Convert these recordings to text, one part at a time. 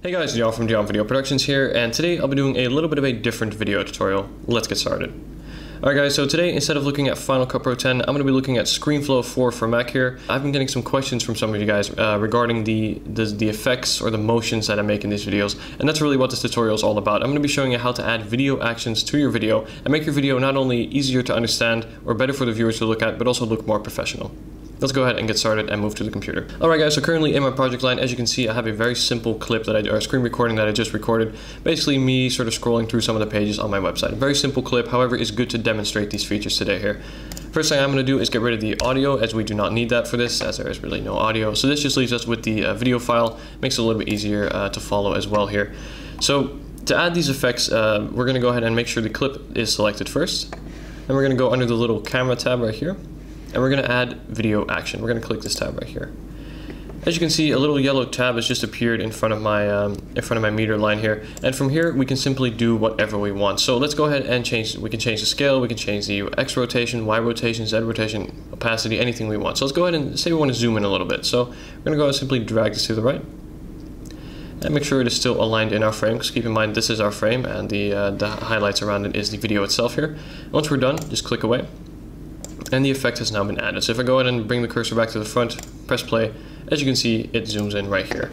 Hey guys, Dion from Dion Video Productions here, and today I'll be doing a little bit of a different video tutorial. Let's get started. Alright guys, so today instead of looking at Final Cut Pro 10, I'm going to be looking at ScreenFlow 4 for Mac here. I've been getting some questions from some of you guys uh, regarding the, the, the effects or the motions that I make in these videos, and that's really what this tutorial is all about. I'm going to be showing you how to add video actions to your video and make your video not only easier to understand or better for the viewers to look at, but also look more professional. Let's go ahead and get started and move to the computer. Alright guys, so currently in my project line, as you can see, I have a very simple clip that I, or screen recording that I just recorded. Basically me sort of scrolling through some of the pages on my website. Very simple clip, however, it's good to demonstrate these features today here. First thing I'm going to do is get rid of the audio as we do not need that for this as there is really no audio. So this just leaves us with the uh, video file, makes it a little bit easier uh, to follow as well here. So to add these effects, uh, we're going to go ahead and make sure the clip is selected first. Then we're going to go under the little camera tab right here and we're going to add video action. We're going to click this tab right here. As you can see, a little yellow tab has just appeared in front of my um, in front of my meter line here, and from here we can simply do whatever we want. So let's go ahead and change. We can change the scale, we can change the X rotation, Y rotation, Z rotation, opacity, anything we want. So let's go ahead and say we want to zoom in a little bit. So we're going to go and simply drag this to the right, and make sure it is still aligned in our frame. Because keep in mind this is our frame, and the uh, the highlights around it is the video itself here. Once we're done, just click away and the effect has now been added. So if I go ahead and bring the cursor back to the front, press play, as you can see, it zooms in right here.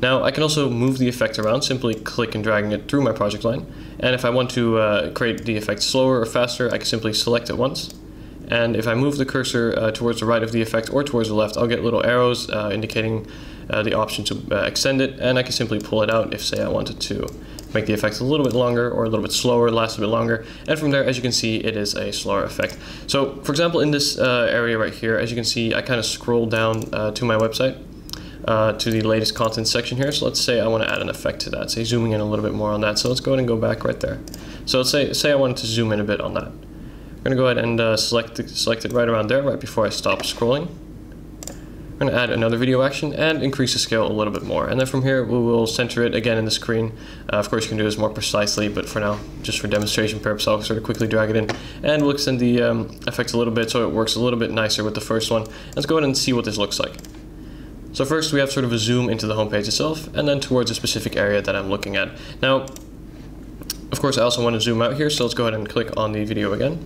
Now I can also move the effect around, simply click and dragging it through my project line. And if I want to uh, create the effect slower or faster, I can simply select it once. And if I move the cursor uh, towards the right of the effect or towards the left, I'll get little arrows uh, indicating uh, the option to uh, extend it. And I can simply pull it out if, say, I wanted to make the effect a little bit longer or a little bit slower, last a bit longer. And from there, as you can see, it is a slower effect. So for example, in this uh, area right here, as you can see, I kind of scroll down uh, to my website. Uh, to the latest content section here. So let's say I want to add an effect to that. Say zooming in a little bit more on that. So let's go ahead and go back right there. So let's say say I wanted to zoom in a bit on that. I'm going to go ahead and uh, select, select it right around there, right before I stop scrolling. Going to add another video action and increase the scale a little bit more. And then from here, we will center it again in the screen. Uh, of course, you can do this more precisely, but for now, just for demonstration purposes, I'll sort of quickly drag it in. And we'll extend the um, a little bit so it works a little bit nicer with the first one. Let's go ahead and see what this looks like. So first, we have sort of a zoom into the homepage itself, and then towards a specific area that I'm looking at. Now, of course, I also want to zoom out here, so let's go ahead and click on the video again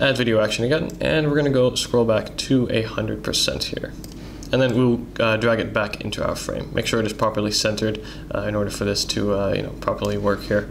add video action again, and we're going to go scroll back to a 100% here. And then we'll uh, drag it back into our frame. Make sure it is properly centered uh, in order for this to uh, you know properly work here.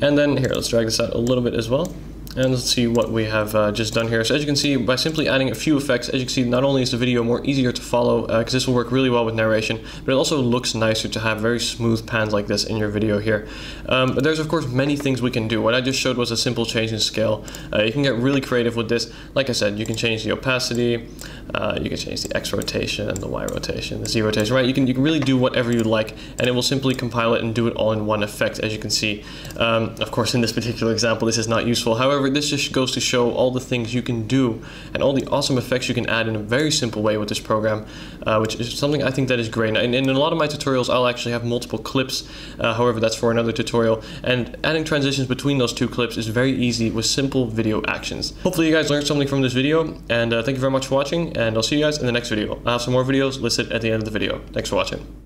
And then here, let's drag this out a little bit as well. And let's see what we have uh, just done here. So as you can see, by simply adding a few effects, as you can see, not only is the video more easier to follow, because uh, this will work really well with narration, but it also looks nicer to have very smooth pans like this in your video here. Um, but there's of course many things we can do. What I just showed was a simple change in scale. Uh, you can get really creative with this. Like I said, you can change the opacity, uh, you can change the X rotation and the Y rotation, the Z rotation, right? You can, you can really do whatever you like, and it will simply compile it and do it all in one effect, as you can see. Um, of course, in this particular example, this is not useful. However, However, this just goes to show all the things you can do and all the awesome effects you can add in a very simple way with this program, uh, which is something I think that is great. And, in a lot of my tutorials, I'll actually have multiple clips. Uh, however, that's for another tutorial. And adding transitions between those two clips is very easy with simple video actions. Hopefully you guys learned something from this video. And uh, thank you very much for watching. And I'll see you guys in the next video. I'll have some more videos listed at the end of the video. Thanks for watching.